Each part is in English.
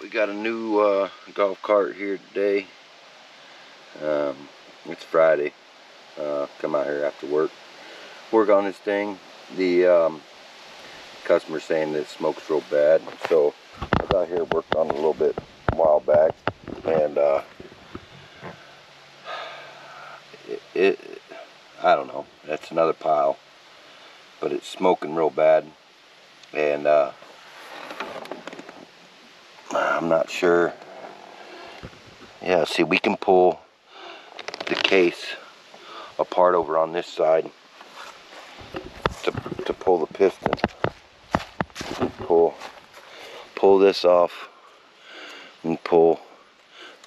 We got a new uh, golf cart here today. Um, it's Friday. Uh, come out here after work. Work on this thing. The um, customer saying that it smokes real bad. So I got here worked on it a little bit a while back. And uh, it, it, I don't know. That's another pile. But it's smoking real bad. And uh, I'm not sure. Yeah, see, we can pull the case apart over on this side to, to pull the piston. Pull, pull this off and pull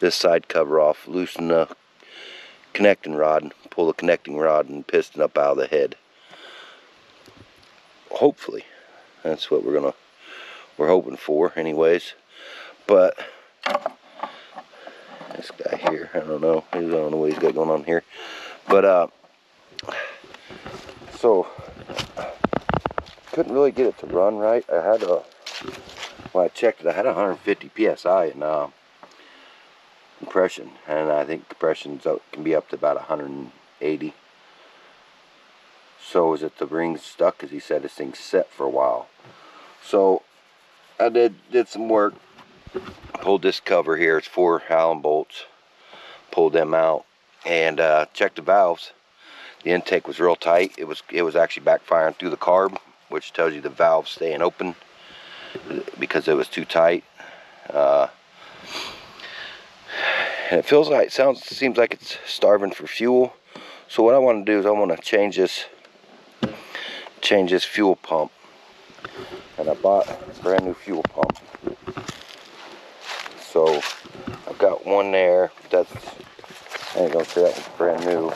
this side cover off, loosen the connecting rod, pull the connecting rod and piston up out of the head. Hopefully, that's what we're gonna, we're hoping for anyways. But this guy here, I don't know. I don't know what he's got going on here. But uh so couldn't really get it to run right. I had a when I checked it, I had 150 psi in uh, compression, and I think compression can be up to about 180. So is it the ring's stuck? Because he said this thing's set for a while. So I did did some work pulled this cover here. It's four allen bolts. Pulled them out. And uh, checked the valves. The intake was real tight. It was it was actually backfiring through the carb which tells you the valve staying open because it was too tight. Uh, and it feels like it sounds seems like it's starving for fuel. So what I want to do is I want to change this change this fuel pump. And I bought a brand new fuel pump so I've got one there. That's I ain't gonna say that one's brand new.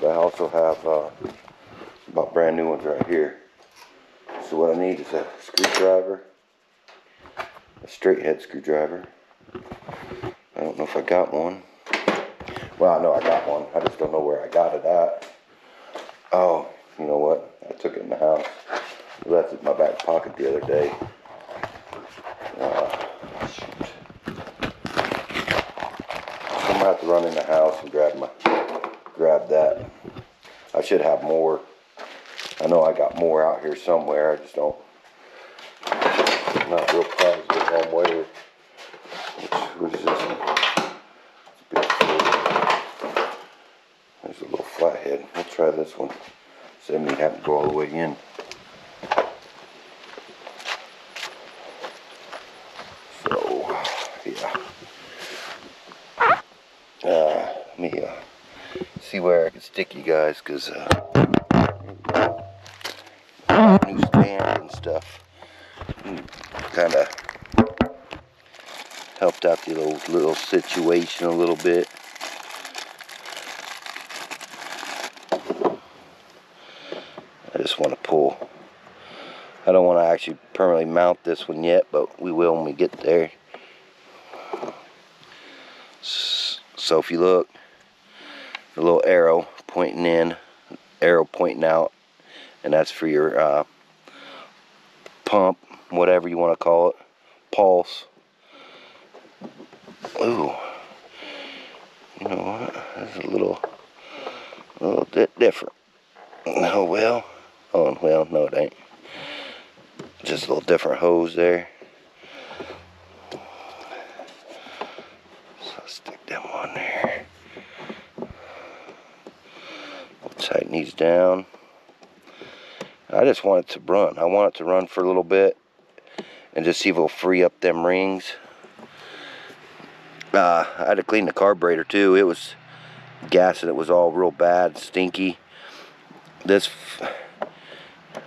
But I also have uh, about brand new ones right here. So what I need is a screwdriver, a straight head screwdriver. I don't know if I got one. Well, I know I got one. I just don't know where I got it at. Oh, you know what? I took it in the house. I left it in my back pocket the other day. Uh, have to run in the house and grab my grab that. I should have more. I know I got more out here somewhere. I just don't. I'm not real positive on where. Which, what is this? There's a little flathead. Let's try this one. Save me having to go all the way in. Where I can stick you guys because uh, new stand and stuff kind of helped out the little, little situation a little bit. I just want to pull. I don't want to actually permanently mount this one yet, but we will when we get there. So if you look, a little arrow pointing in, arrow pointing out, and that's for your uh, pump, whatever you want to call it, pulse. Ooh, you know what? That's a little, a little bit different. Oh well, oh well, no it ain't. Just a little different hose there. So stick them on there. tighten these down. I just want it to run. I want it to run for a little bit and just see if it'll free up them rings. Uh, I had to clean the carburetor too. It was gas and it was all real bad, stinky. This,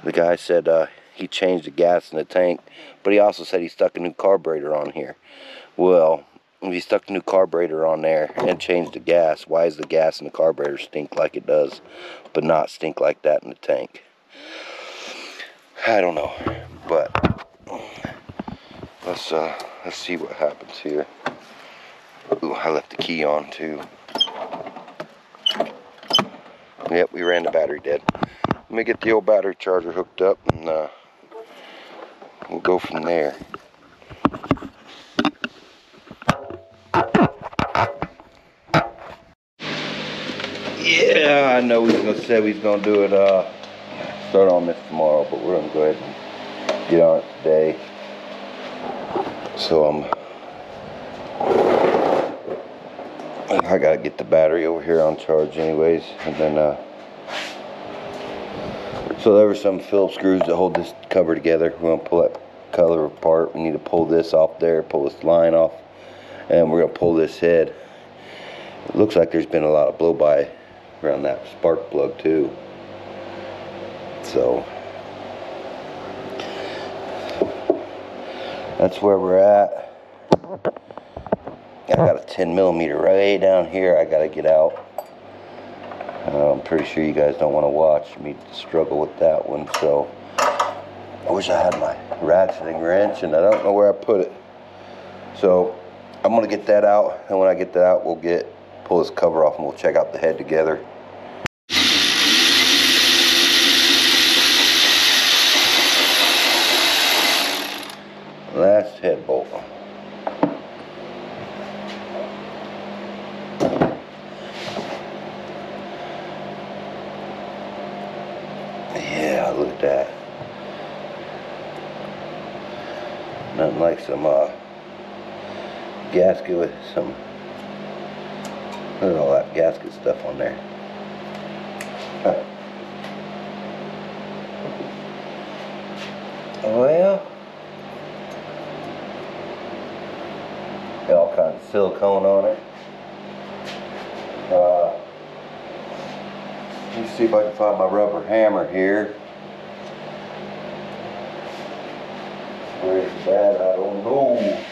the guy said uh, he changed the gas in the tank, but he also said he stuck a new carburetor on here. Well, if you stuck new carburetor on there and changed the gas, why is the gas in the carburetor stink like it does, but not stink like that in the tank? I don't know, but let's uh, let's see what happens here. Ooh, I left the key on too. Yep, we ran the battery dead. Let me get the old battery charger hooked up and uh, we'll go from there. Yeah, I know was gonna say was gonna do it, uh, start on this tomorrow, but we're gonna go ahead and get on it today. So, um, I gotta get the battery over here on charge anyways, and then, uh, so there were some Phillips screws that hold this cover together. We're gonna pull that cover apart. We need to pull this off there, pull this line off, and we're gonna pull this head. It looks like there's been a lot of blow by around that spark plug too. So that's where we're at. I got a 10 millimeter right down here. I gotta get out. Uh, I'm pretty sure you guys don't want to watch me struggle with that one. So I wish I had my ratcheting wrench, and I don't know where I put it. So I'm gonna get that out, and when I get that out, we'll get pull this cover off, and we'll check out the head together. Last head bolt. Yeah, look at that. Nothing like some uh, gasket with some, look at all that gasket stuff on there. Huh. Well, got all kinds of silicone on it. Uh, let me see if I can find my rubber hammer here. Where's that? I don't know.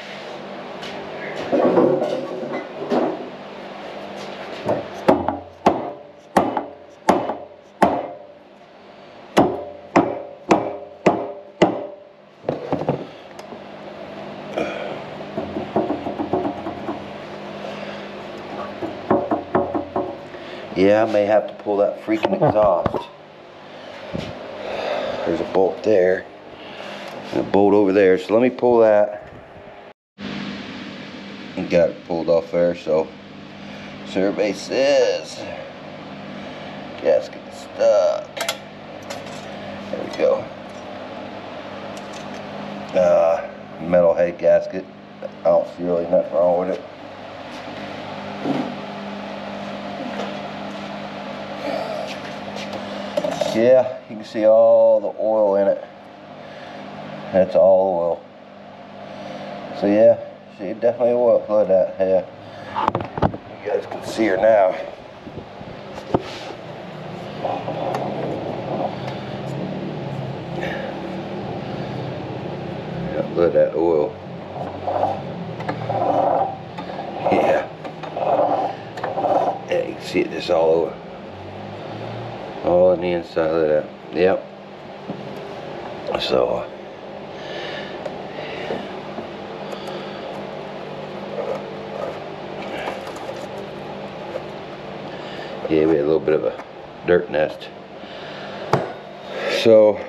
Yeah, I may have to pull that freaking exhaust. There's a bolt there. And a bolt over there. So let me pull that. And got it pulled off there, so survey says gasket is stuck. There we go. Uh, metal head gasket. I don't see really nothing wrong with it. Yeah, you can see all the oil in it. That's all oil. So yeah, she definitely oil. Look at that. Yeah, you guys can see her now. Yeah, look at that oil. Yeah. Yeah, you can see it just all over. All on the inside of that. Yep. So. Uh, yeah, we had a little bit of a dirt nest. So.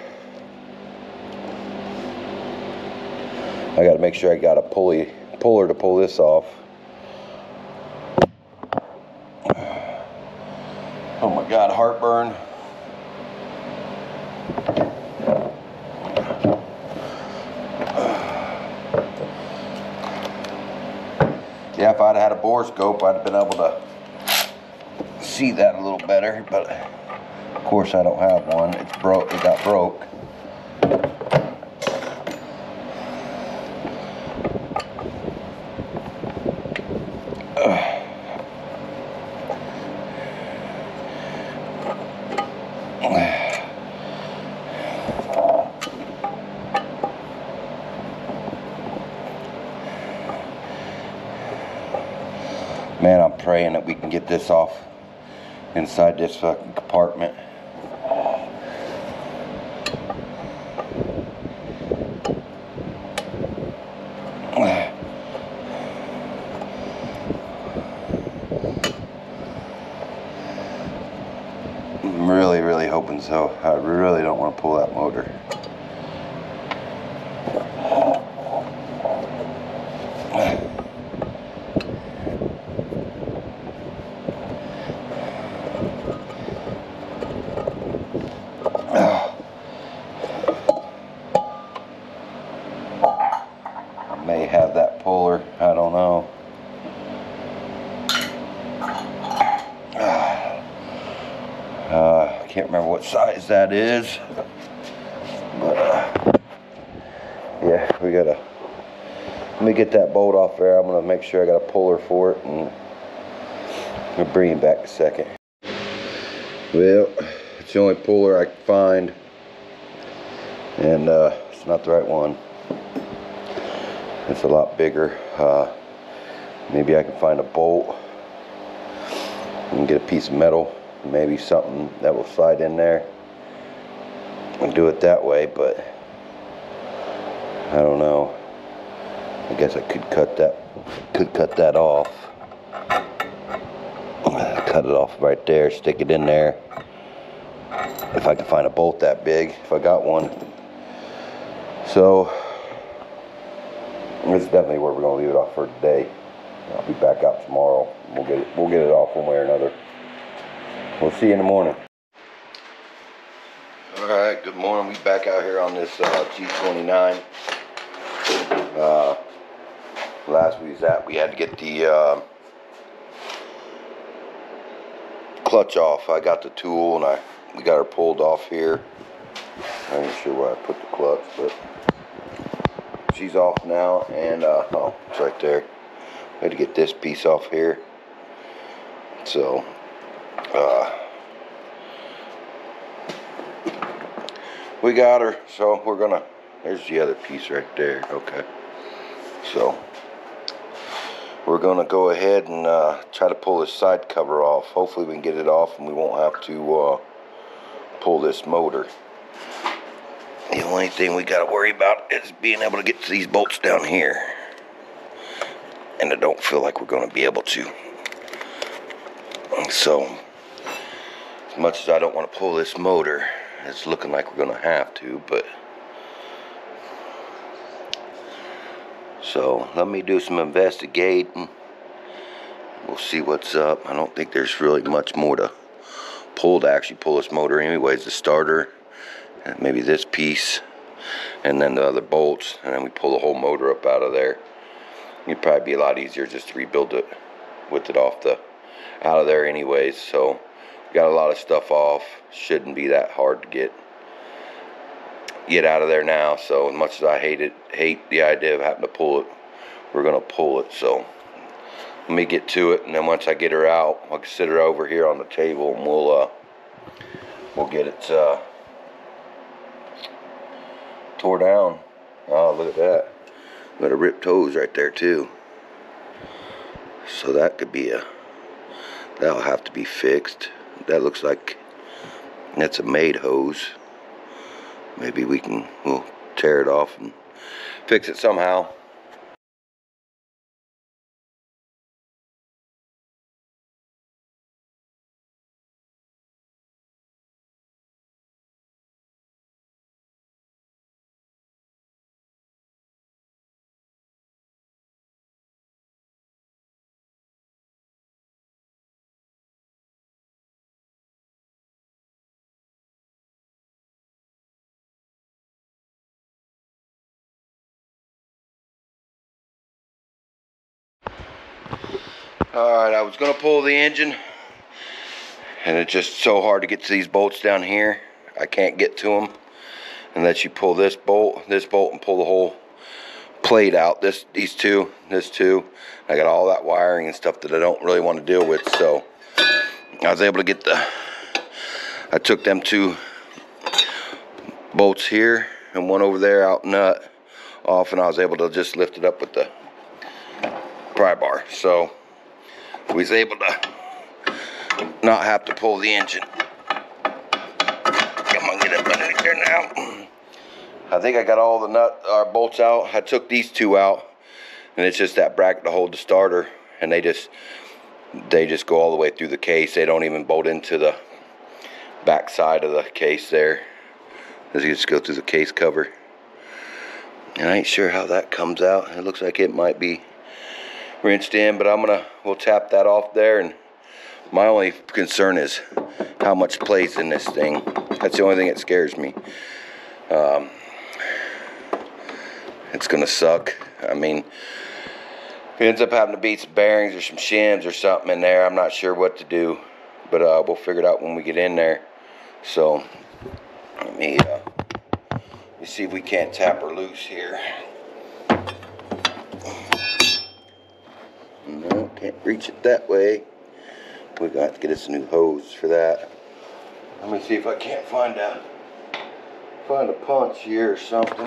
I got to make sure I got a pulley puller to pull this off. Oh my God, heartburn. If I'd had a borescope, I'd have been able to see that a little better, but of course I don't have one. It's broke, it got broke. Man, I'm praying that we can get this off inside this fucking compartment. I'm really, really hoping so. I really don't want to pull that motor. Uh, I can't remember what size that is. But, uh, yeah, we gotta, let me get that bolt off there. I'm gonna make sure I got a puller for it and I'll bring it back a second. Well, it's the only puller I can find. And uh, it's not the right one. It's a lot bigger. Uh, maybe I can find a bolt and get a piece of metal. Maybe something that will slide in there and do it that way, but I don't know. I guess I could cut that could cut that off. Cut it off right there, stick it in there. If I can find a bolt that big, if I got one. So this is definitely where we're gonna leave it off for today. I'll be back out tomorrow. We'll get it we'll get it off one way or another. We'll see you in the morning. Good morning. We back out here on this uh, G29. Uh, last we was at, we had to get the uh, clutch off. I got the tool and I we got her pulled off here. I'm not sure where I put the clutch, but she's off now. And uh, oh, it's right there. I had to get this piece off here. So, we got her. So we're gonna. There's the other piece right there. Okay. So we're gonna go ahead and uh, try to pull this side cover off. Hopefully we can get it off and we won't have to uh, pull this motor. The only thing we got to worry about is being able to get to these bolts down here. And I don't feel like we're to be able to. So, as much as I don't want to pull this motor, it's looking like we're going to have to, but... So, let me do some investigating. We'll see what's up. I don't think there's really much more to pull to actually pull this motor anyways. The starter, and maybe this piece, and then the other bolts, and then we pull the whole motor up out of there. It'd probably be a lot easier just to rebuild it with it off the out of there anyways. So got a lot of stuff off. Shouldn't be that hard to get get out of there now. So as much as I hate it, hate the idea of having to pull it, we're gonna pull it. So let me get to it, and then once I get her out, I'll sit her over here on the table, and we'll uh, we'll get it uh, tore down. Oh, look at that! Got a ripped hose right there too. So that could be a that'll have to be fixed. That looks like that's a made hose. Maybe we can we'll tear it off and fix it somehow. Alright, I was to pull the engine. And it's just so hard to get to these bolts down here. I can't get to them. Unless you pull this bolt, this bolt, and pull the whole plate out. This, These two, this two. I got all that wiring and stuff that I don't really want to deal with. So, I was able to get the... I took them two bolts here and one over there out nut uh, off. And I was able to just lift it up with the pry bar. So, we was able to not have to pull the engine. Come on, get up underneath there now. I think I got all the nut uh, bolts out. I took these two out, and it's just that bracket to hold the starter, and they just they just go all the way through the case. They don't even bolt into the back side of the case there. You just go through the case cover. And I ain't sure how that comes out. It looks like it might be rinsed in, but I'm gonna, we'll tap that off there. And my only concern is how much plays in this thing. That's the only thing that scares me. Um, it's gonna suck. I mean, it ends up having to beat some bearings or some shims or something in there, I'm not sure what to do. but uh, we'll figure it out when we get in there. So let me uh, let me see if we can't tap her loose here. No, can't reach it that way. Gonna have to get us a new hose for that. Let me see if I can't find a find a punch here or something.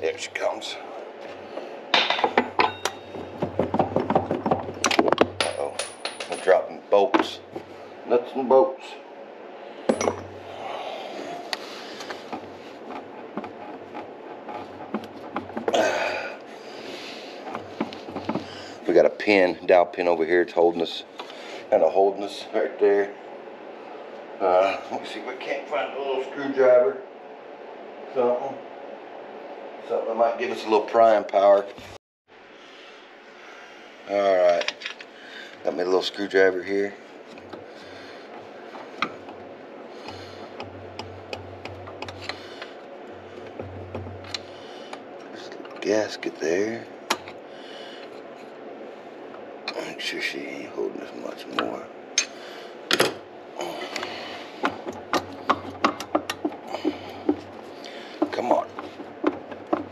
There she comes. Uh-oh. I'm dropping bolts. Nuts and bolts. We got a pin, over here. It's holding us, kind of holding us right there. Uh, let me see if I can't find a little screwdriver. Something. Something that might give us a little prying power. Alright. Got me a little screwdriver here. Gasket there. Make sure she ain't holding us much more. Come on.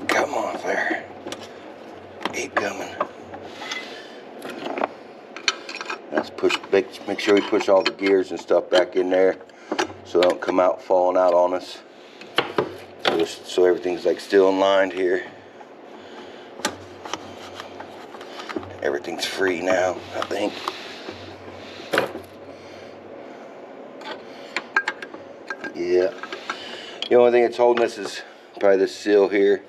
Come on there. Keep coming. Let's push, make, make sure we push all the gears and stuff back in there so they don't come out falling out on us. So, so everything's like still in line here. Everything's free now, I think. Yeah. The only thing that's holding us is probably this seal here.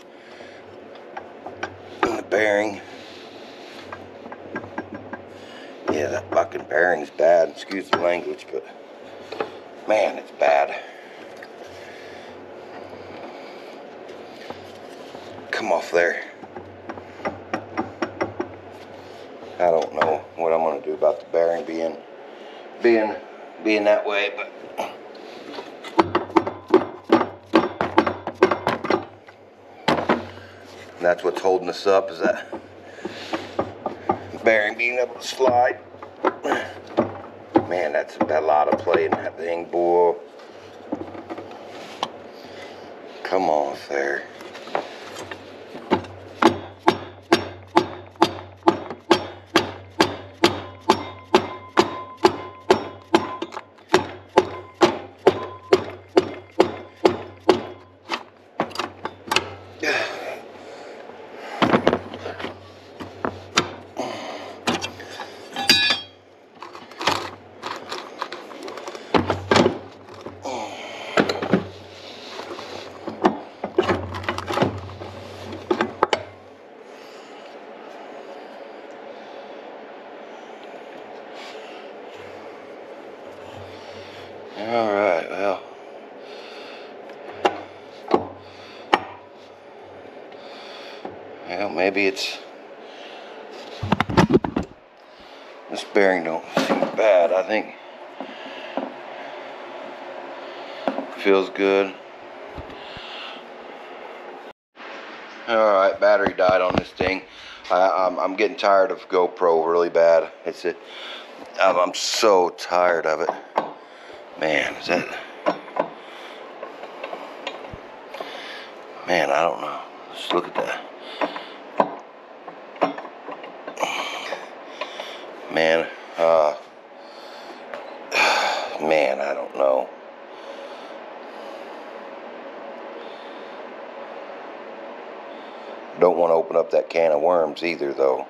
And the bearing. Yeah, that fucking bearing's bad. Excuse the language, but man, it's bad. Come off there. I don't know what I'm gonna do about the bearing being being being that way, but that's what's holding us up is that bearing being able to slide. Man, that's a lot of play in that thing, boy. Come on, there. Maybe it's this bearing don't seem bad. I think feels good. All right, battery died on this thing. I, I'm, I'm getting tired of GoPro really bad. It's a, I'm I'm so tired of it. Man, is that? Man, I don't know. Just look at that. Man, uh, man, I don't know. Don't want to open up that can of worms either, though.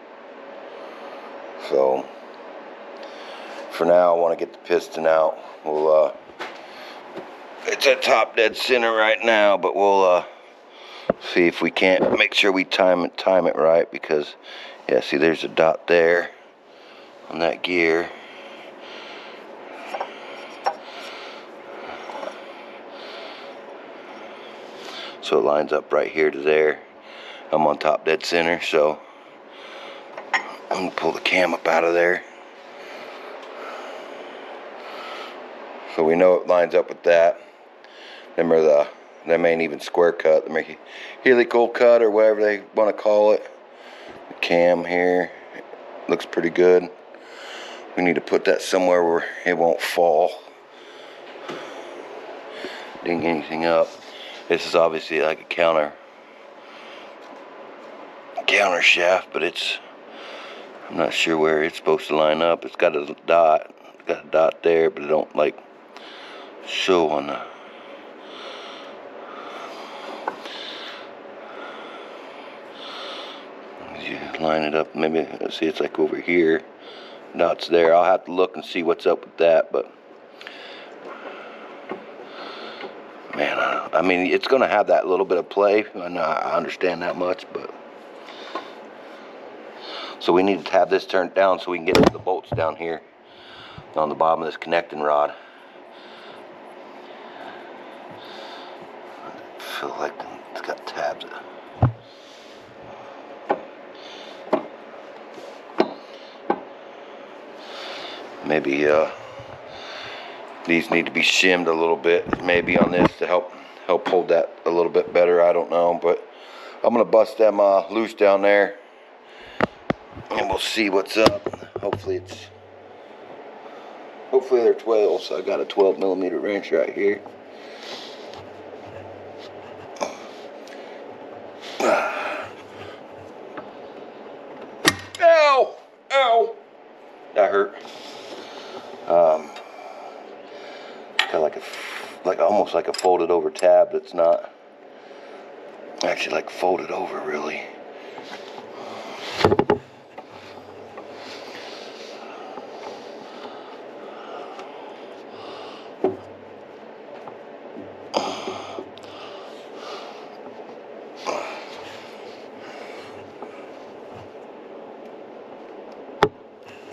So, for now, I want to get the piston out. We'll, uh, it's at top dead center right now, but we'll, uh, see if we can't make sure we time it, time it right because, yeah, see, there's a dot there on that gear. So it lines up right here to there. I'm on top dead center, so I'm gonna pull the cam up out of there. So we know it lines up with that. Remember the They may even square cut. They may helical cut or whatever they want to call it. The cam here looks pretty good. We need to put that somewhere where it won't fall. Didn't get anything up. This is obviously like a counter counter shaft, but it's I'm not sure where it's supposed to line up. It's got a dot. It's got a dot there, but it don't like show on the you line it up maybe see it's like over here dots there I'll have to look and see what's up with that but man I, I mean it's gonna have that little bit of play I I understand that much but so we need to have this turned down so we can get the bolts down here on the bottom of this connecting rod. I feel like it's got tabs. Maybe uh, these need to be shimmed a little bit maybe on this to help help hold that a little bit better I don't know but I'm gonna bust them uh, loose down there and we'll see what's up hopefully it's hopefully they're 12 so I got a 12 millimeter wrench right here Ow! Ow! That hurt. Um, of like a, like almost like a folded over tab that's not actually like folded over really.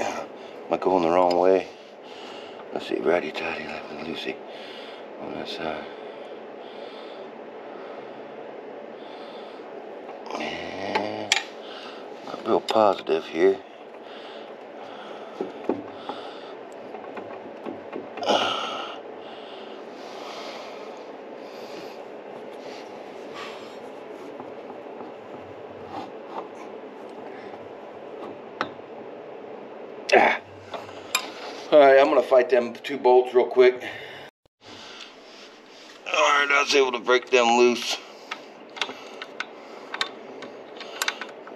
Am I going the wrong way? Let's see, righty tighty, lefty loosey on that side. And not real positive here. Ah. All right, I'm gonna fight them two bolts real quick. All right, I was able to break them loose.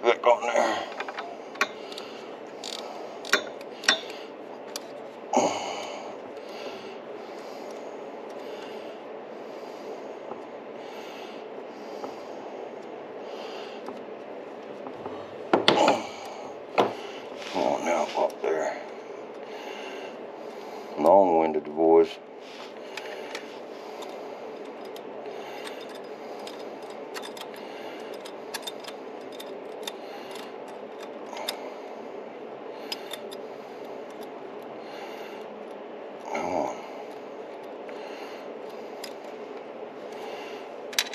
Back on there. Come on now, up there. Long-winded boys. Come on.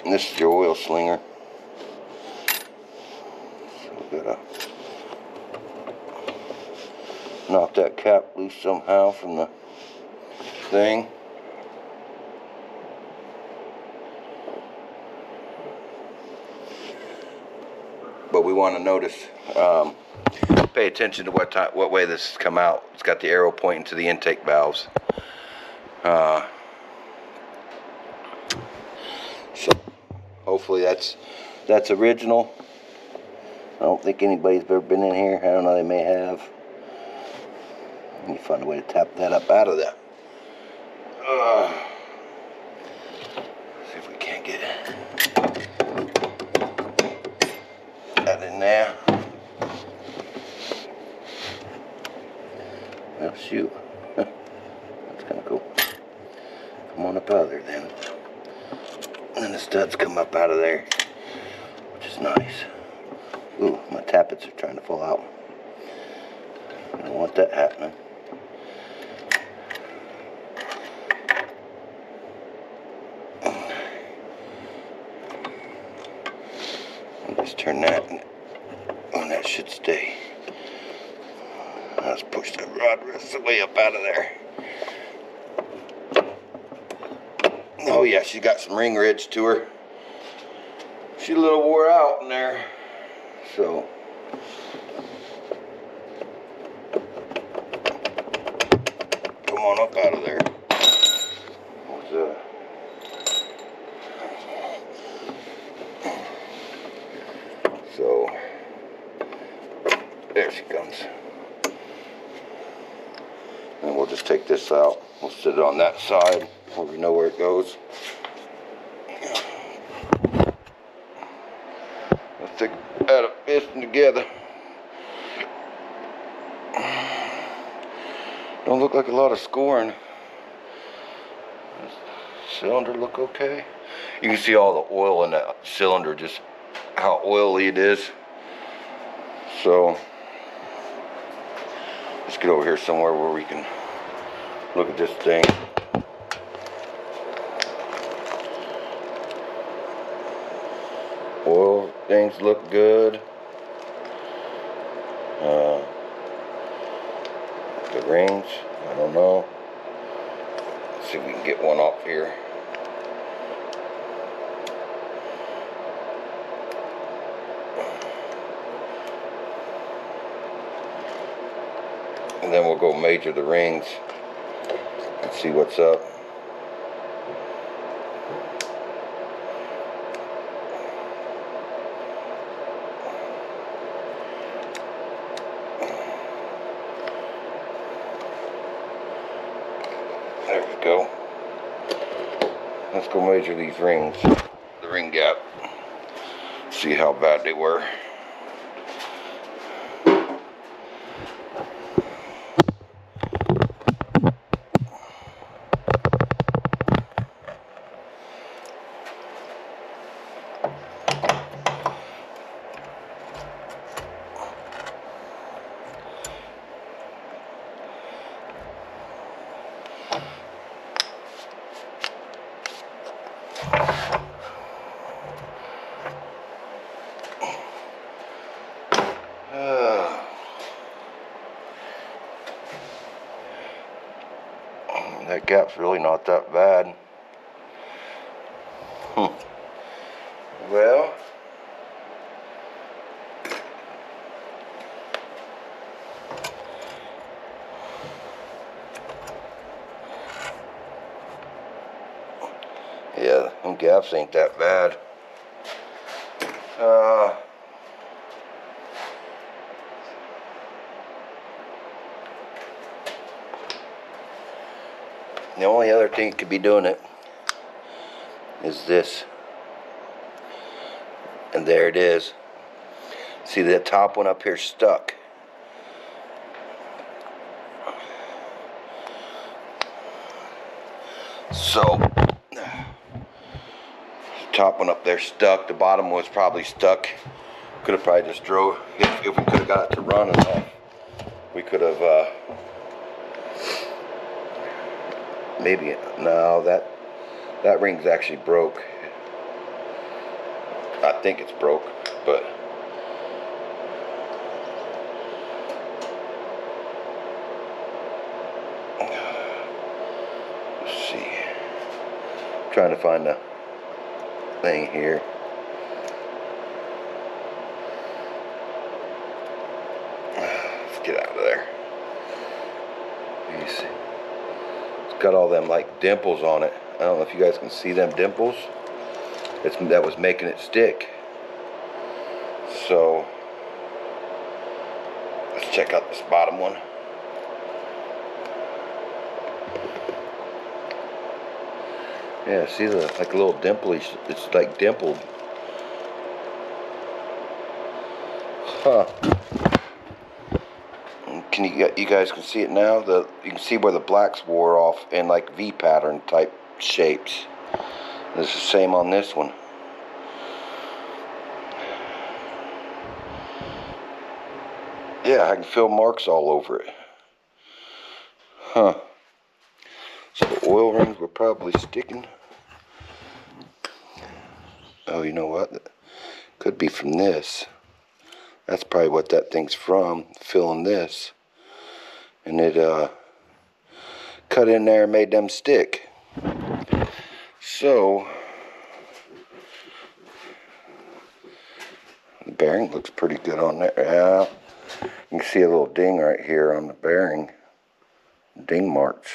And this is your oil slinger. Gotta knock that cap loose somehow from the thing. But we want to notice, um, pay attention to what time, what way this has come out. It's got the arrow pointing to the intake valves. Uh, hopefully that's that's original. I don't think anybody's ever been in here. I don't know, they may have. Let me find a way to tap that up out of there. Uh, see if we can't get that in there. Well, shoot. That's kind of cool. Come on up out of there then. And then the studs come up out of there, which is nice. Ooh, my tappets are trying to fall out. I don't want that happening. And just turn that, and oh, that should stay. Let's push that rod rest the way up out of there. Oh yeah, she got to her. She's a little wore out in there. So come on up out of there. What's that? So there she comes. And we'll just take this out. We'll sit it on that side where we know where it goes. Let's take add a piston together. Don't look like a lot of scoring. Cylinder look okay. You can see all the oil in that cylinder, just how oily it is. So let's get over here somewhere where we can look at this thing. Oil things look good. Uh, the rings, don't know. Let's see if we can get one off here. And then we'll go major the rings and see what's up. There we go. Let's go measure these rings, the ring gap, see how bad they were. Uh, that gap's really not that bad. Hmm. Well, yeah, ain't that bad. Uh, The only other thing that could be doing it is this. And there it is. See that top one up here stuck. So, top one up there stuck. The bottom was probably stuck. Could have probably just drove, if, if we could have got it to run enough, we could have, uh, maybe no that that ring's actually broke I think it's broke but see trying to find the thing here let's get out of there you see it's got all them like dimples on it. I don't know if you guys can see them dimples. It's that was making it stick. So let's check out this bottom one. Yeah, see the like a little dimply. It's like dimpled. Huh. Can you you guys can see it now? The you can see where the blacks wore off in like V pattern type shapes. It's the same on this one. Yeah I can feel marks all over it. Huh. So the oil rings were probably sticking oh you know what could be from this that's probably what that thing's from filling this and it uh, cut in there and made them stick. So, the bearing looks pretty good on there. Yeah, you can see a little ding right here on the bearing. Ding marks.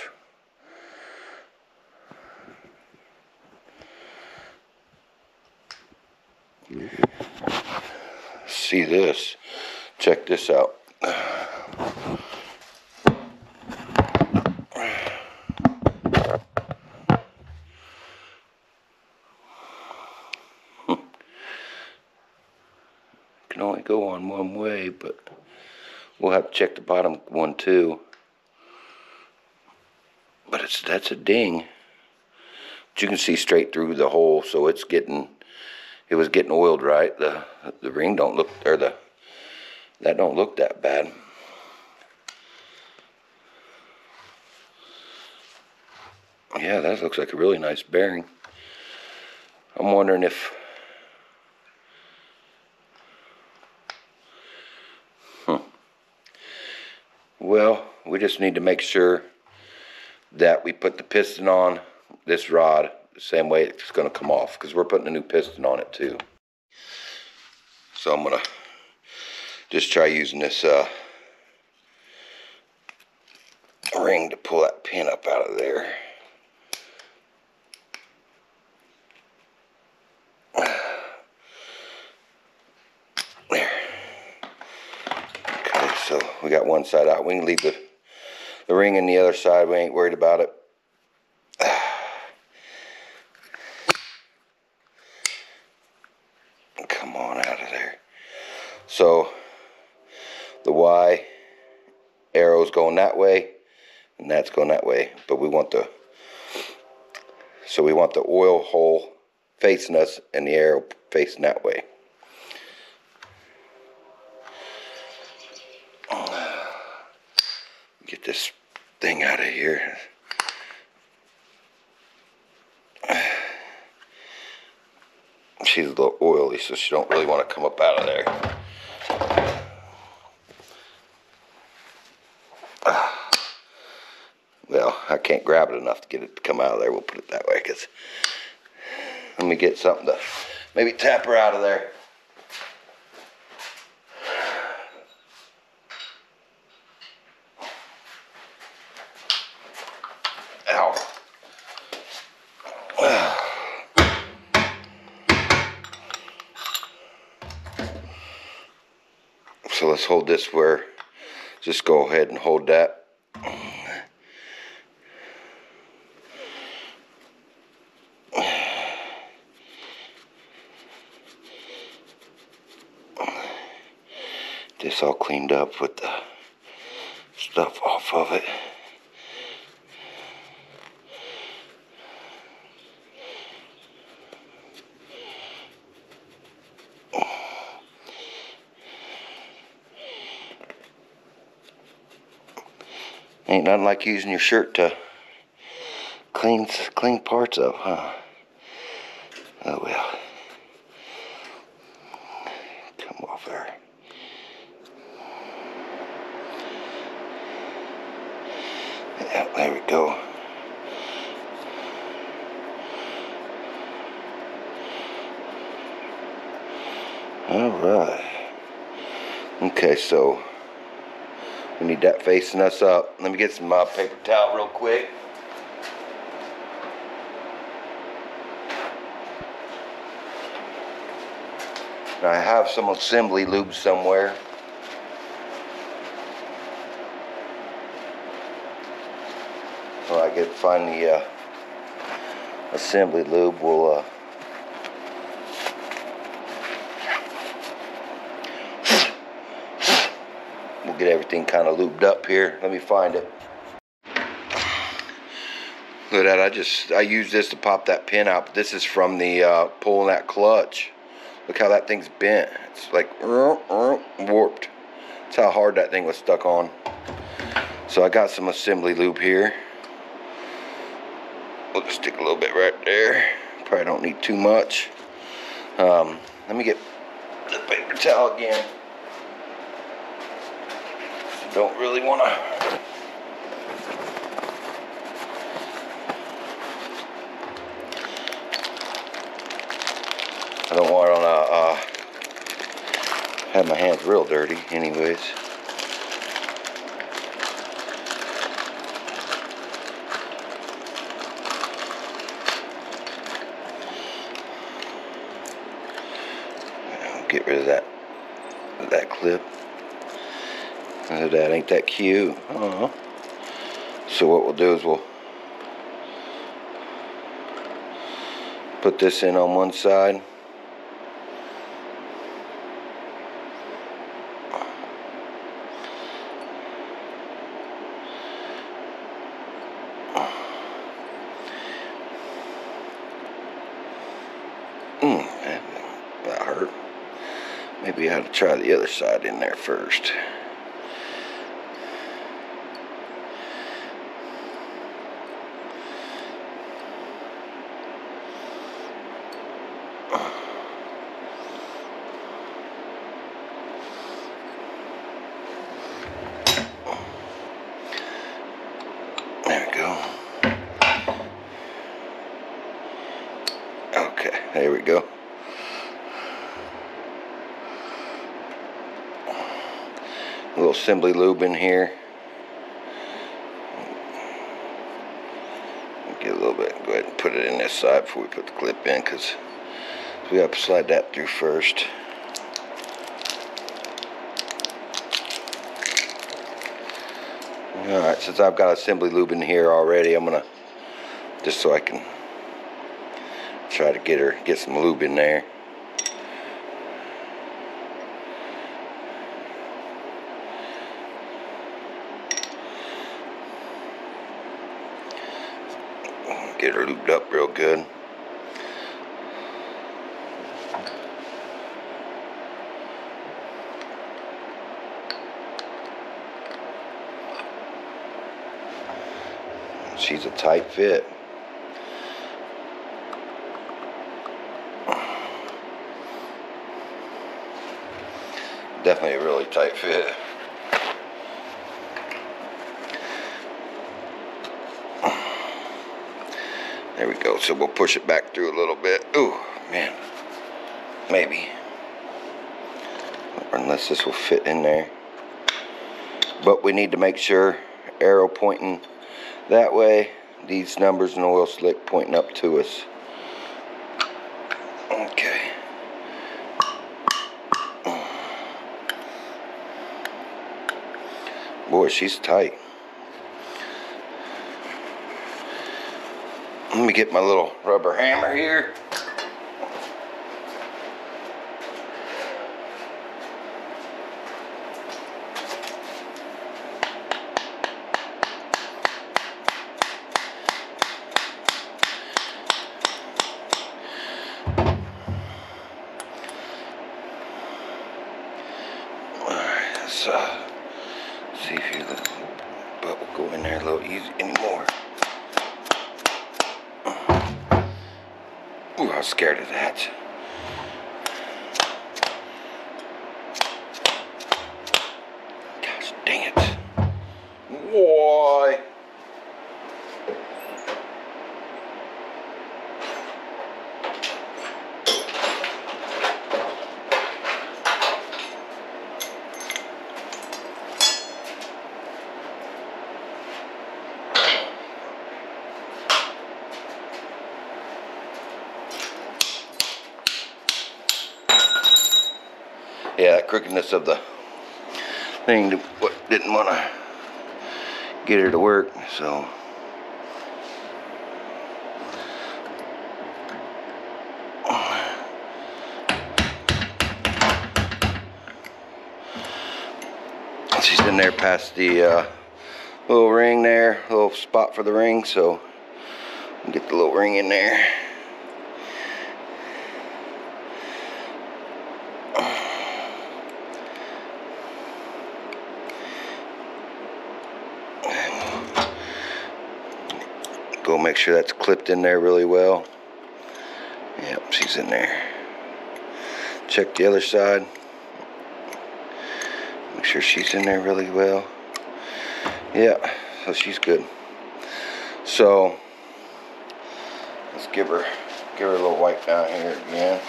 See this. Check this out. Can only go on one way, but we'll have to check the bottom one too. But it's that's a ding. But you can see straight through the hole, so it's getting it was getting oiled right. The the ring don't look or the that don't look that bad. Yeah, that looks like a really nice bearing. I'm wondering if Hmm. Well, we just need to make sure that we put the piston on this rod the same way it's going to come off because we're putting a new piston on it too. So I'm going to just try using this uh, ring to pull that pin up out of there. There. Okay, so we got one side out. We can leave the, the ring in the other side. We ain't worried about it. Come on out of there. So the Y arrow's going that way and that's going that way. But we want the so we want the oil hole facing us and the arrow facing that way. Get this thing out of here. She's a little oily, so she don't really want to come up out of there. Well, I can't grab it enough to get it to come out of there. We'll put it that way, cause let me get something to maybe tap her out of there. So let's hold this where, just go ahead and hold that. This all cleaned up with the stuff off of it. Ain't nothing like using your shirt to clean clean parts up, huh? Oh well. Come off there. Yeah, there we go. All right. Okay, so we need that facing us up. Let me get some uh, paper towel real quick. I have some assembly lube somewhere. So I get find the uh, assembly lube. We'll uh, get everything kind of looped up here. Let me find it. Look at that, I just, I use this to pop that pin out. This is from the uh, pulling that clutch. Look how that thing's bent. It's like warped. That's how hard that thing was stuck on. So I got some assembly lube here. We'll just stick a little bit right there. Probably don't need too much. Um, let me get the paper towel again. Don't really want to I don't want to uh, uh, have my hands real dirty anyways. Get rid of that that clip. Oh, that ain't that cute. Uh -huh. So what we'll do is we'll put this in on one side. Mm, that hurt. Maybe I ought to try the other side in there first. There we go. A little assembly lube in here. Get a little bit. Go ahead and put it in this side before we put the clip in because we have to slide that through first. Alright, since I've got assembly lube in here already, I'm going to, just so I can try to get her get some lube in there get her lubed up real good she's a tight fit definitely a really tight fit. Go. So we'll push it back through a little bit. Ooh, man. Maybe. Unless this will fit in there. But we need to make sure arrow pointing that way. These numbers and oil slick pointing up to us. Okay. Boy, she's tight. Get my little rubber hammer here. Ooh, I was scared of that. Gosh dang it. Why? yeah, crookedness of the thing didn't want to get her to work, so. She's in there past the uh, little ring there, little spot for the ring, so get the little ring in there. Make sure that's clipped in there really well. Yep, she's in there. Check the other side. Make sure she's in there really well. Yeah, so she's good. So let's give her give her a little wipe down here again.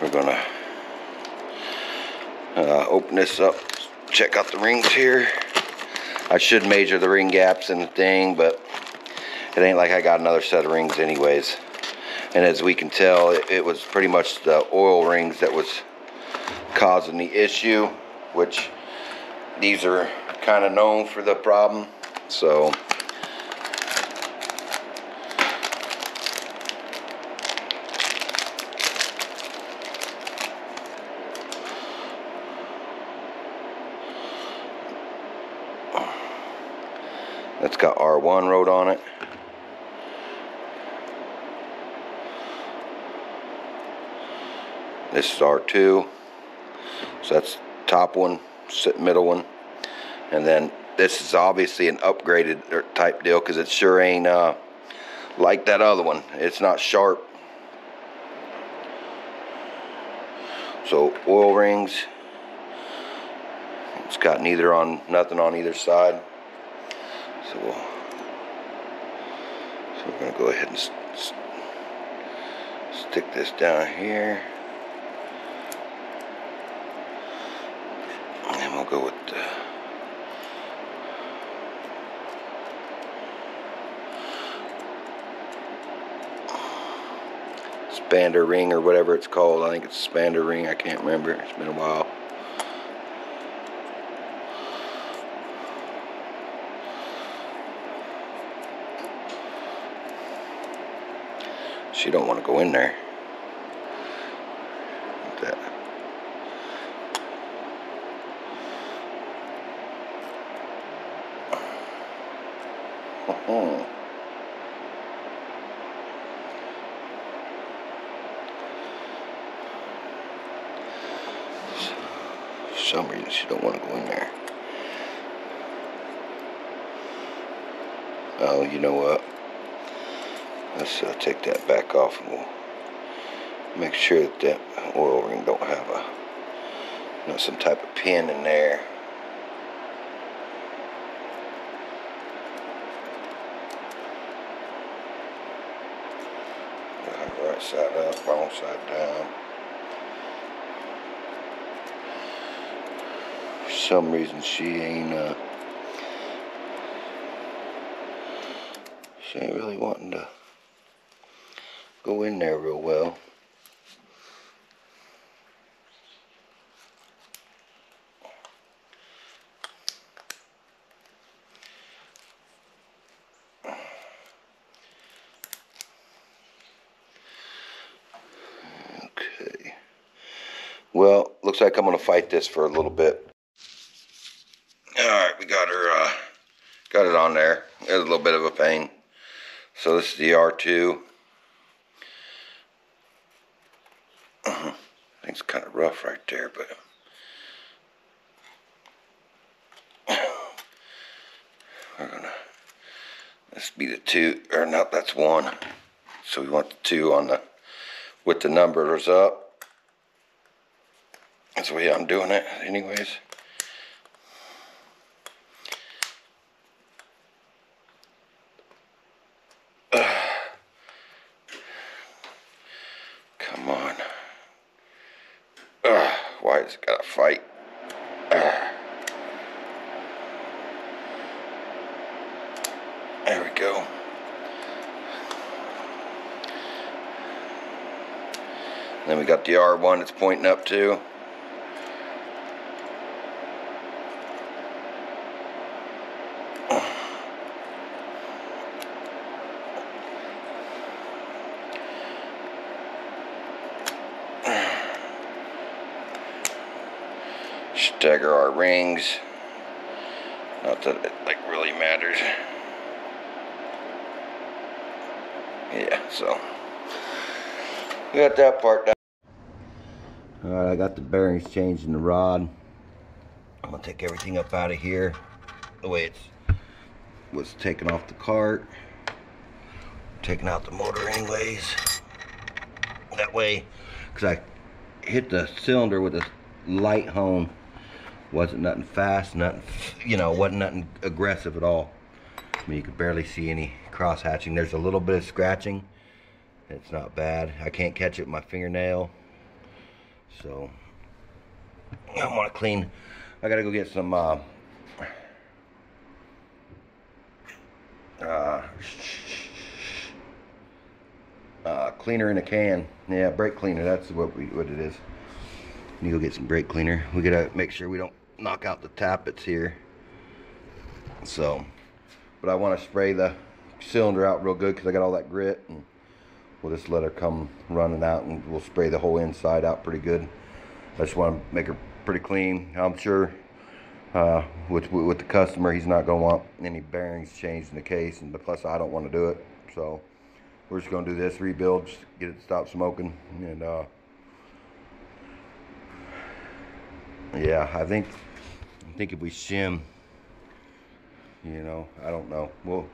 We're gonna uh, open this up, check out the rings here. I should measure the ring gaps in the thing, but it ain't like I got another set of rings anyways. And as we can tell, it, it was pretty much the oil rings that was causing the issue, which these are kind of known for the problem. So That's got R1 wrote on it. This is R2. So that's top one, middle one. And then this is obviously an upgraded er, type deal because it sure ain't uh, like that other one. It's not sharp. So oil rings. It's got neither on, nothing on either side. So we'll, so we're gonna go ahead and st stick this down here. And then we'll go with the Spander ring or whatever it's called. I think it's Spander ring. I can't remember. It's been a while. She don't want to go in there. That. For some reason she don't want to go in there. Oh, you know what? Let's uh, take that back off and we'll make sure that that oil ring don't have a, you know, some type of pin in there. Right side up, wrong side down. For some reason she ain't uh, she ain't really wanting to go in there real well. Okay. Well, looks like I'm going to fight this for a little bit. All right, we got her, uh, got it on there. It was a little bit of a pain. So this is the R2. Thing's kind of rough right there, but we're gonna this be the two or not that's one so we want the two on the with the numbers up that's the way I'm doing it anyways guys. Gotta fight. There we go. Then we got the R1 it's pointing up too. Stagger our rings. Not that it like really matters. Yeah, so we got that part done. Alright, I got the bearings changed in the rod. I'm gonna take everything up out of here the way it's was taken off the cart. Taking out the motor anyways. That way, because I hit the cylinder with a light hone wasn't nothing fast, nothing, you know, wasn't nothing aggressive at all. I mean, you could barely see any cross hatching. There's a little bit of scratching. It's not bad. I can't catch it with my fingernail. So I want to clean. I gotta go get some uh, uh, uh, cleaner in a can. Yeah, brake cleaner. That's what we what it is. To go get some brake cleaner. We gotta make sure we don't knock out the tappets here. So, but I want to spray the cylinder out real good because I got all that grit and we'll just let her come running out and we'll spray the whole inside out pretty good. I just want to make her pretty clean. I'm sure uh, with, with the customer, he's not going to want any bearings changed in the case, and the plus I don't want to do it. So we're just going to do this, rebuild, just get it to stop smoking, and uh, yeah, I think I think if we shim, you know, I don't know. Well,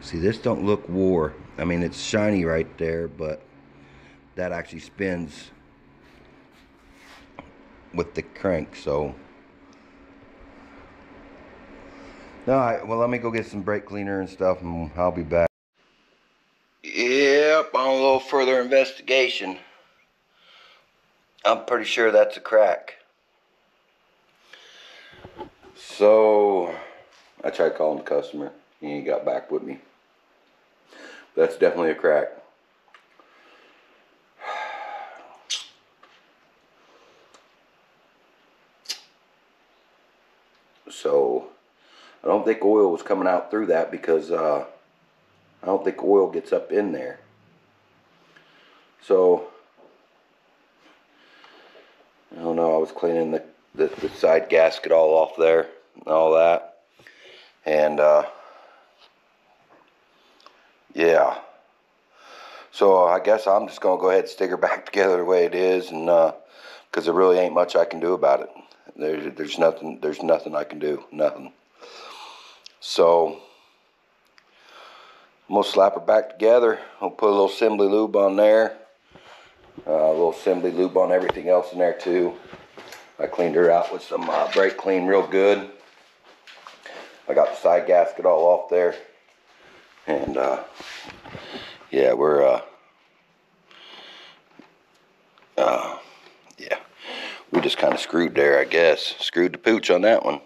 see, this don't look war. I mean, it's shiny right there, but that actually spins with the crank, so. Alright, well let me go get some brake cleaner and stuff and I'll be back. Yep, on a little further investigation. I'm pretty sure that's a crack. So, I tried calling the customer. And he got back with me. That's definitely a crack. So I don't think oil was coming out through that because uh, I don't think oil gets up in there. So I don't know. I was cleaning the, the, the side gasket all off there and all that. And uh, yeah. So I guess I'm just going to go ahead and stick her back together the way it is and uh because uh, there really ain't much I can do about it. There's there's nothing there's nothing I can do. Nothing. So I'm gonna slap her back together. I'll put a little assembly lube on there. Uh, a little assembly lube on everything else in there too. I cleaned her out with some uh, brake clean real good. I got the side gasket all off there. And uh, yeah, we're uh, uh, yeah we just kind of screwed there, I guess. Screwed the pooch on that one.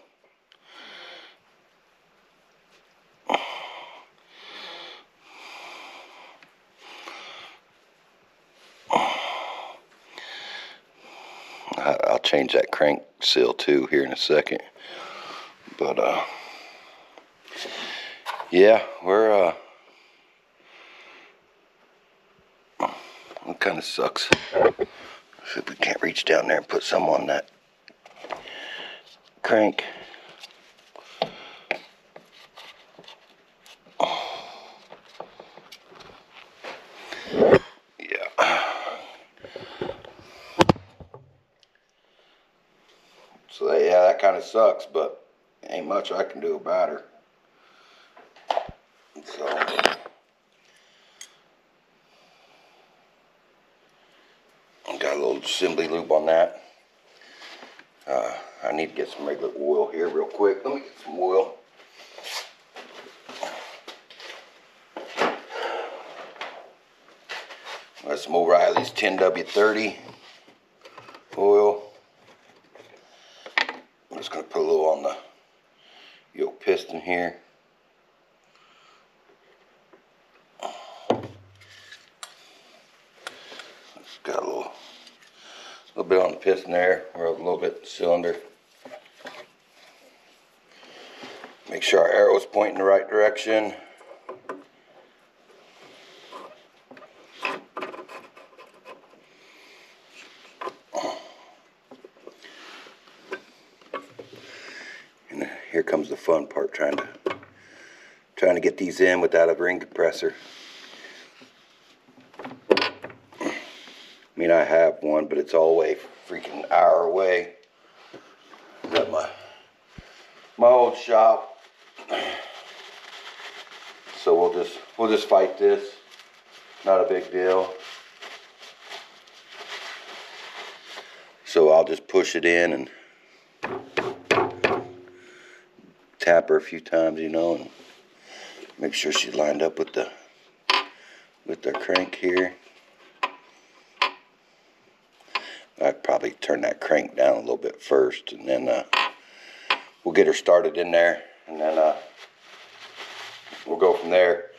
I'll change that crank seal too here in a second. But, uh, yeah, we're, uh, it kind of sucks. See if we can't reach down there and put some on that crank. Yeah. So yeah, that kind of sucks, but ain't much I can do about her. So. Got a little assembly lube on that. Uh, I need to get some regular oil here real quick. Let me get some oil. That's some O'Reilly's 10W30 oil. I'm just going to put a little on the yoke piston little bit on the piston there, or a little bit cylinder. Make sure our arrow is pointing the right direction. And here comes the fun part, trying to trying to get these in without a ring compressor. I mean, I have one, but it's all the way freaking hour away. Got my my old shop. So we'll just we'll just fight this. Not a big deal. So I'll just push it in and tap her a few times, you know, and make sure she's lined up with the with the crank here. I'd probably turn that crank down a little bit first and then uh, we'll get her started in there and then uh, we'll go from there.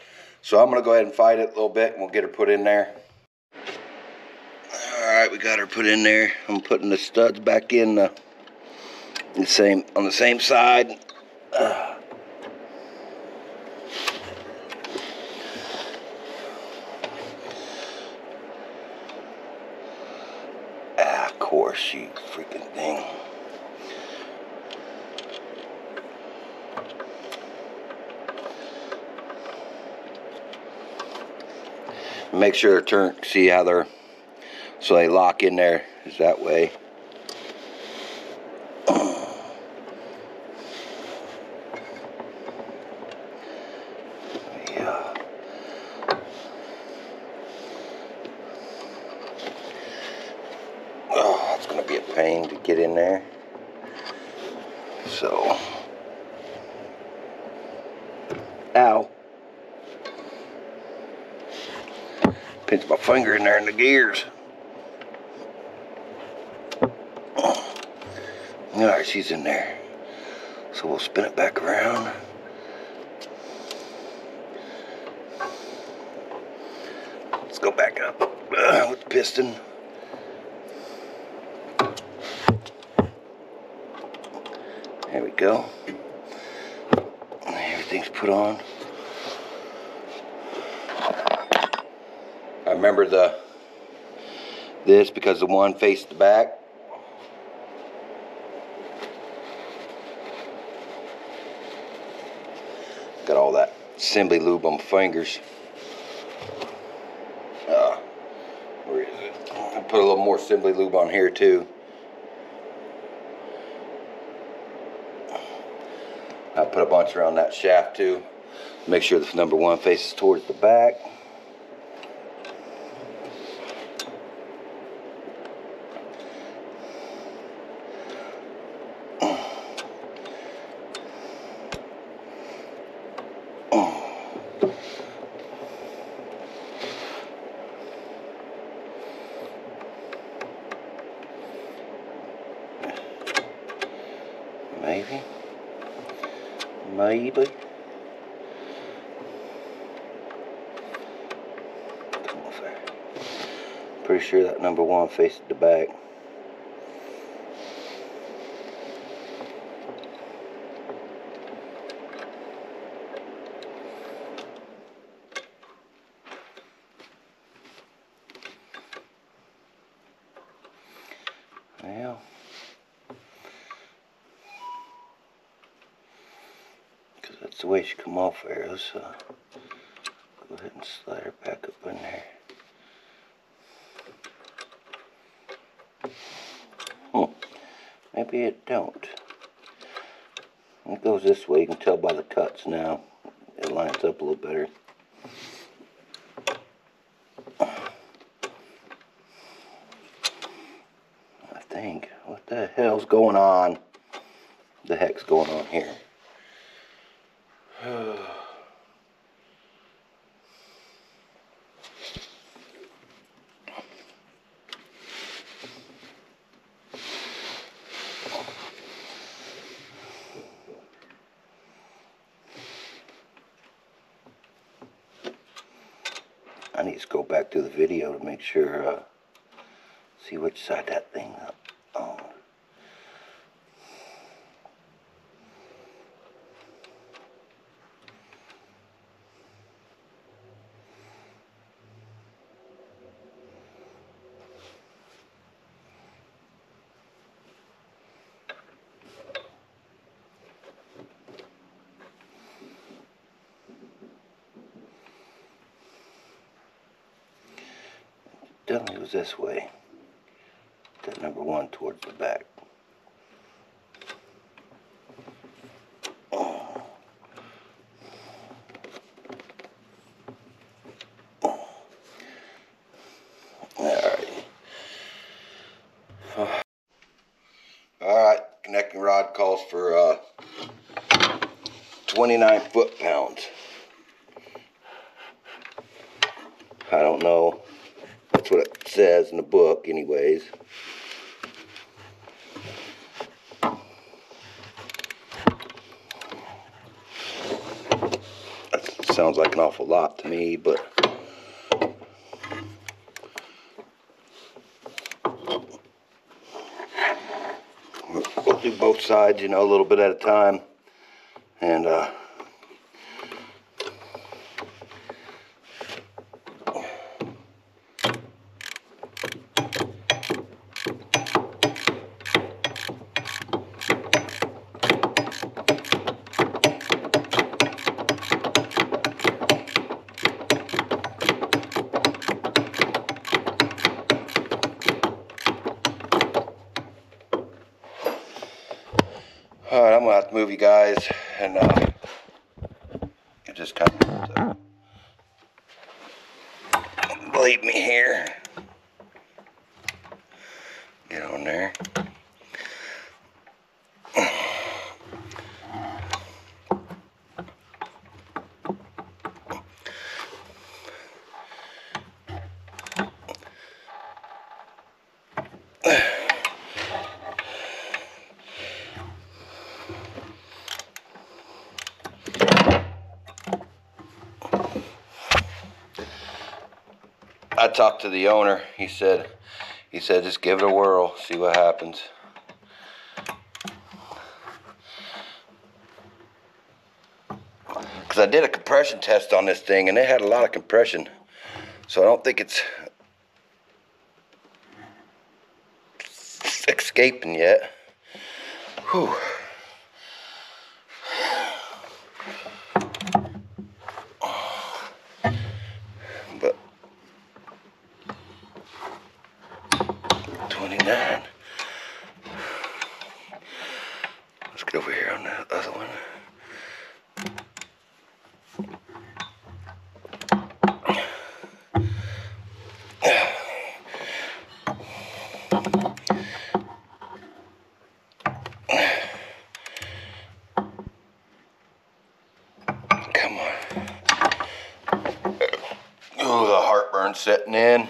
So I'm gonna go ahead and fight it a little bit and we'll get her put in there. All right, we got her put in there. I'm putting the studs back in the, the same on the same side. Uh, ah, of course, you freaking thing. Make sure to turn, see how they're, so they lock in there, is that way. Yeah. Oh, it's gonna be a pain to get in there. So. Ow. Pinch my finger in there in the gears. In there. So we'll spin it back around. Let's go back up uh, with the piston. There we go. Everything's put on. I remember the this because the one faced the back. Got all that assembly lube on my fingers. Uh, where is it? I put a little more assembly lube on here too. I put a bunch around that shaft too. Make sure this number one faces towards the back. Maybe. Maybe. Come on, fair. Pretty sure that number one faced the back. Well. Because that's the way she come off there. Uh, go ahead and slide her back up in there. Hmm. Maybe it don't. It goes this way. You can tell by the cuts now. It lines up a little better. I think. What the hell's going on? The heck's going on here? To go back to the video to make sure, uh, see which side that thing up on. Was this way. That number one towards the back. Connecting rod calls for uh, 29 foot pounds. I don't know book anyways. That sounds like an awful lot to me, but we'll do both sides, you know, a little bit at a time. And uh leave me here. Get on there. Talked to the owner. He said, he said, just give it a whirl, see what happens. Because I did a compression test on this thing and it had a lot of compression. So I don't think it's escaping yet. Whew. But 29. Let's get over here on the other one. Come on. Oh, the heartburn setting in.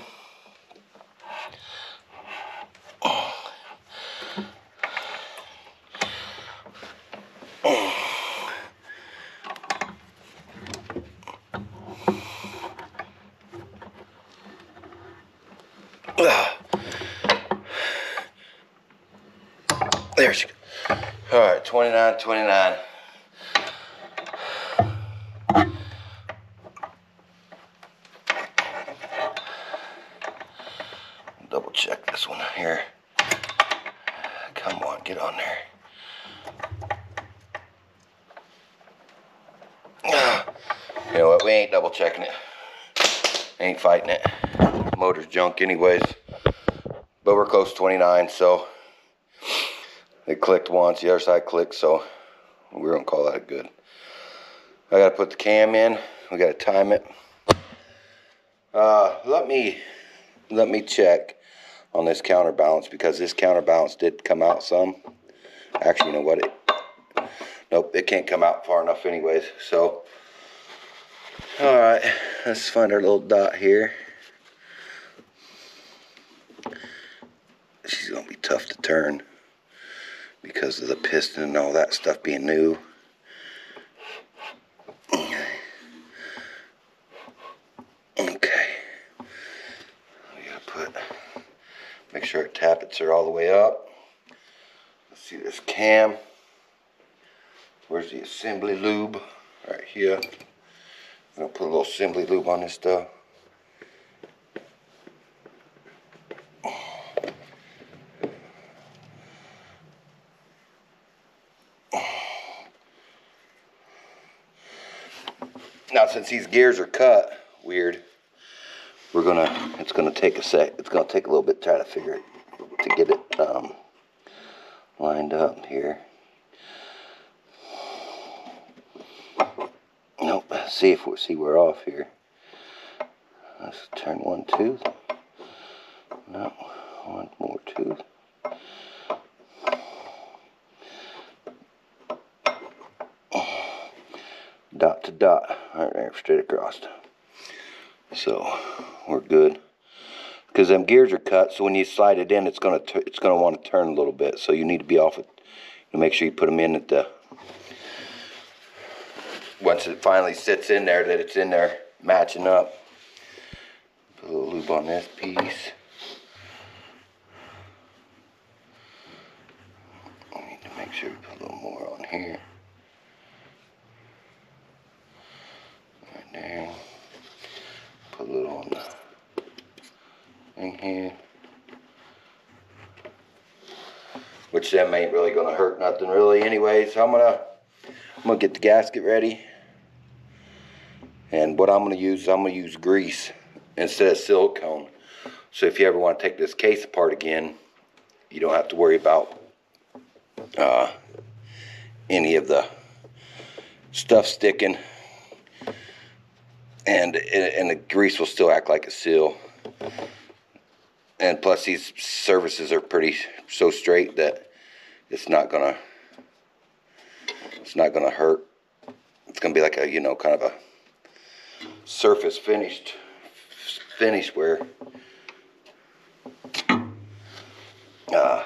Ugh. There she goes. All right, 29, 29. Double check this one here. Come on, get on there. Ah. You know what? We ain't double checking it. Ain't fighting it. Motor's junk, anyways. But we're close to 29, so it clicked once. The other side clicked, so we're gonna call that good. I gotta put the cam in. We gotta time it. Uh, let me let me check on this counterbalance because this counterbalance did come out some. Actually, you know what? It nope, it can't come out far enough, anyways. So, all right, let's find our little dot here. She's gonna be tough to turn because of the piston and all that stuff being new. Okay. We gotta put, make sure our tappets are all the way up. Let's see this cam. Where's the assembly lube? Right here. I'm gonna put a little assembly lube on this stuff. Now, since these gears are cut, weird, we're gonna, it's gonna take a sec, it's gonna take a little bit to try to figure it, to get it, um, lined up here. Nope, see if we see we're off here. Let's turn one tooth. No, one more tooth. dot to dot right there straight across so we're good because them gears are cut so when you slide it in it's gonna it's gonna want to turn a little bit so you need to be off it make sure you put them in at the once it finally sits in there, that it's in there matching up. Put a little lube on this piece. I need to make sure we put a little more on here. Right there. Put a little on the thing here. Which them ain't really gonna hurt nothing really anyway, so I'm gonna I'm gonna get the gasket ready. What I'm gonna use, is I'm gonna use grease instead of silicone. So if you ever want to take this case apart again, you don't have to worry about uh, any of the stuff sticking. And, and the grease will still act like a seal. And plus these surfaces are pretty so straight that it's not gonna it's not gonna hurt. It's gonna be like a you know kind of a surface finished finish where uh,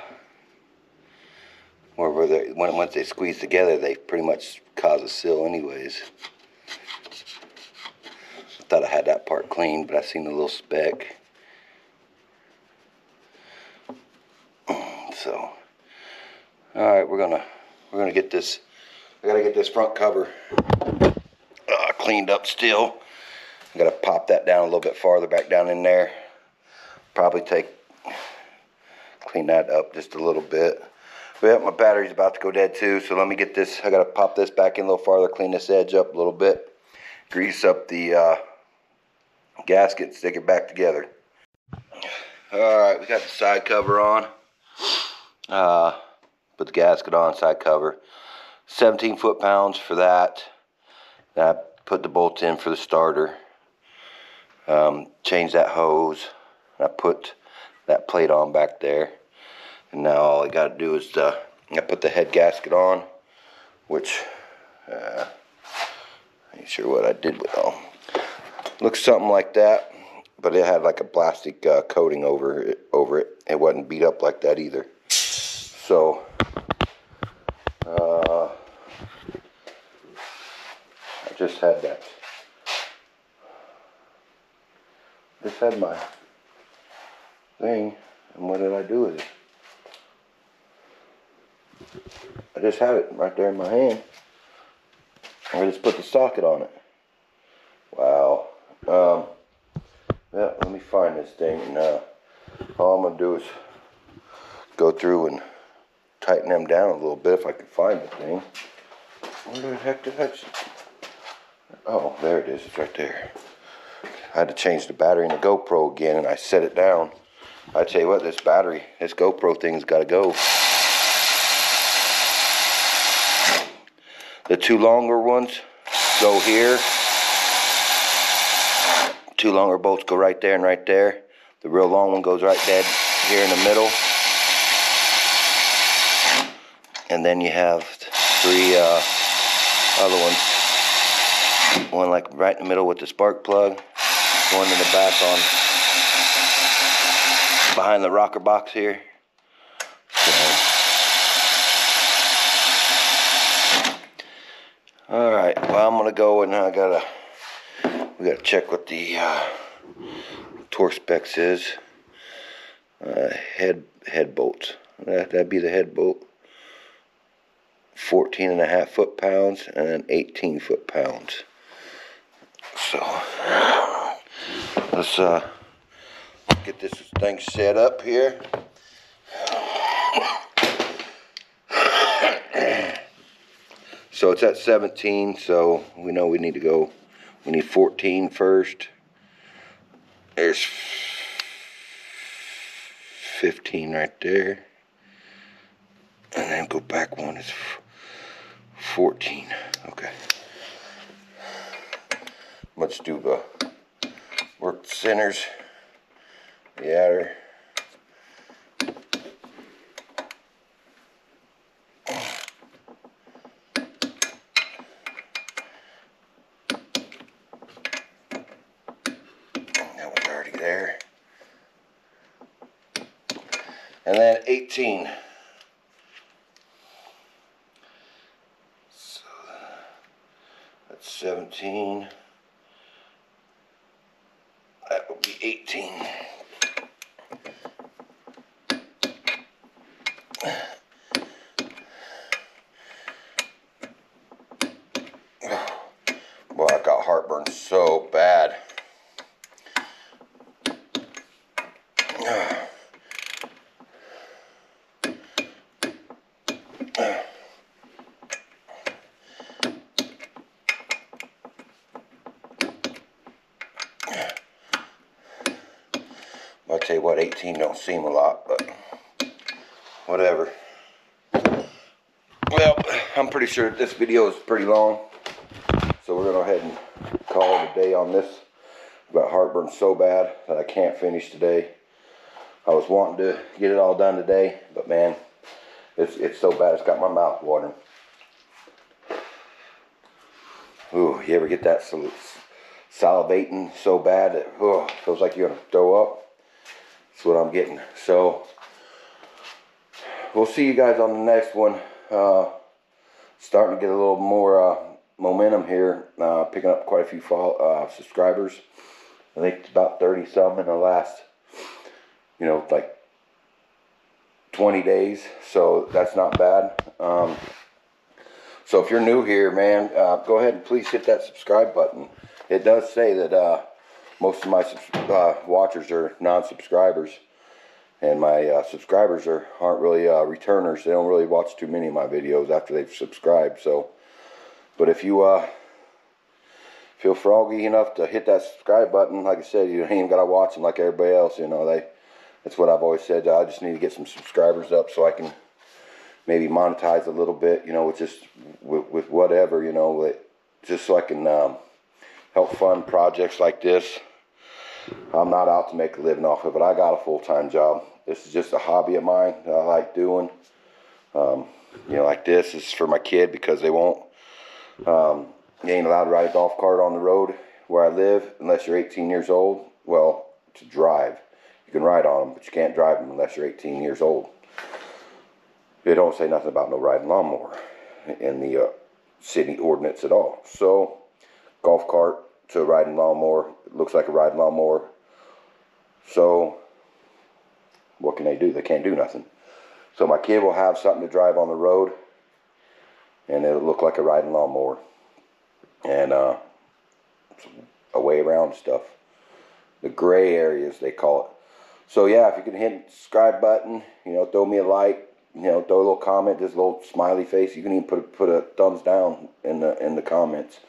they, when once they squeeze together they pretty much cause a seal anyways. I thought I had that part clean, but I seen a little speck. So, all right, we're gonna we're gonna get this. I gotta get this front cover uh, cleaned up still. Pop that down a little bit farther back down in there. Probably take clean that up just a little bit. But my battery's about to go dead too, so let me get this. I gotta pop this back in a little farther, clean this edge up a little bit, grease up the uh, gasket, stick it back together. All right, we got the side cover on. Uh, put the gasket on, side cover. 17 foot pounds for that. Then I put the bolt in for the starter. Um, change that hose. I put that plate on back there. And now all I got to do is uh, I put the head gasket on, which uh, ain't sure what I did with them. Looks something like that, but it had like a plastic uh, coating over it. Over it, it wasn't beat up like that either. So, uh, I just had that. Just had my thing, and what did I do with it? I just had it right there in my hand. I just put the socket on it. Wow. Um, yeah, let me find this thing, and uh, all I'm gonna do is go through and tighten them down a little bit if I can find the thing. Where the heck did I? Oh, there it is. It's right there. I had to change the battery in the GoPro again, and I set it down. I tell you what, this battery, this GoPro thing's got to go. The two longer ones go here. Two longer bolts go right there and right there. The real long one goes right dead here in the middle. And then you have three uh, other ones. One like right in the middle with the spark plug. One in the back on behind the rocker box here. So. All right, well I'm gonna go and I gotta, we gotta check what the uh, torque specs is. Uh, head head bolts. That, that'd be the head bolt. 14 and a half foot pounds and then 18 foot pounds. So let's uh, get this thing set up here. So it's at 17, so we know we need to go, we need 14 first. There's 15 right there. And then go back one it's 14. Okay. Let's do the centers, the adder. That was already there. And then 18. So that's 17. That would be 18. Boy, I got heartburn so bad. I'll tell you what, 18 don't seem a lot, but whatever. Well, I'm pretty sure this video is pretty long, so we're gonna go ahead and call it a day on this. But heartburn so bad that I can't finish today. I was wanting to get it all done today, but man, it's it's so bad it's got my mouth watering. Ooh, you ever get that sal- salivating so bad that oh, feels like you're gonna throw up? What I'm getting. So we'll see you guys on the next one. Uh, starting to get a little more uh, momentum here. Uh, picking up quite a few follow, uh, subscribers. I think it's about 30 some in the last, you know, like 20 days. So that's not bad. Um, so if you're new here, man, uh, go ahead and please hit that subscribe button. It does say that uh, most of my uh, watchers are non-subscribers, and my uh, subscribers are aren't really uh, returners. They don't really watch too many of my videos after they've subscribed. So, but if you uh, feel froggy enough to hit that subscribe button, like I said, you ain't even gotta watch them like everybody else. You know, they that's what I've always said. I just need to get some subscribers up so I can maybe monetize a little bit. You know, with just with, with whatever. You know, with, just so I can. Um, help fund projects like this. I'm not out to make a living off of it. But I got a full-time job. This is just a hobby of mine that I like doing. Um, you know, like this is for my kid because they won't, um, you ain't allowed to ride a golf cart on the road where I live unless you're 18 years old. Well, to drive. You can ride on them, but you can't drive them unless you're 18 years old. They don't say nothing about no riding lawnmower in the uh, city ordinance at all. So, golf cart to a riding lawnmower. It looks like a riding lawnmower. So, what can they do? They can't do nothing. So my kid will have something to drive on the road, and it'll look like a riding lawnmower, and uh, a way around stuff. The gray areas they call it. So yeah, if you can hit subscribe button, you know, throw me a like, you know, throw a little comment, just a little smiley face. You can even put put a thumbs down in the in the comments.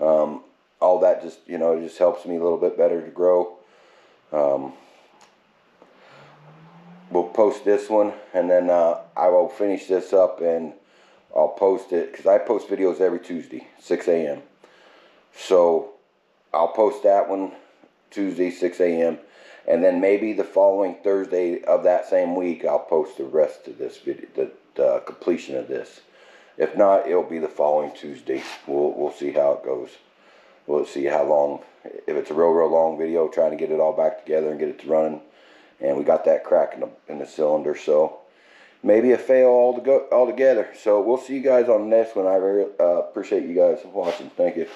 Um, all that just you know just helps me a little bit better to grow. Um, we'll post this one, and then uh, I will finish this up, and I'll post it because I post videos every Tuesday, 6 a.m. So I'll post that one Tuesday, 6 a.m. And then maybe the following Thursday of that same week, I'll post the rest of this video, the, the completion of this. If not, it'll be the following Tuesday. We'll we'll see how it goes. We'll see how long. If it's a real real long video, trying to get it all back together and get it to running. And we got that crack in the in the cylinder, so maybe a fail all to go all together. So we'll see you guys on the next one. I very uh, appreciate you guys watching. Thank you.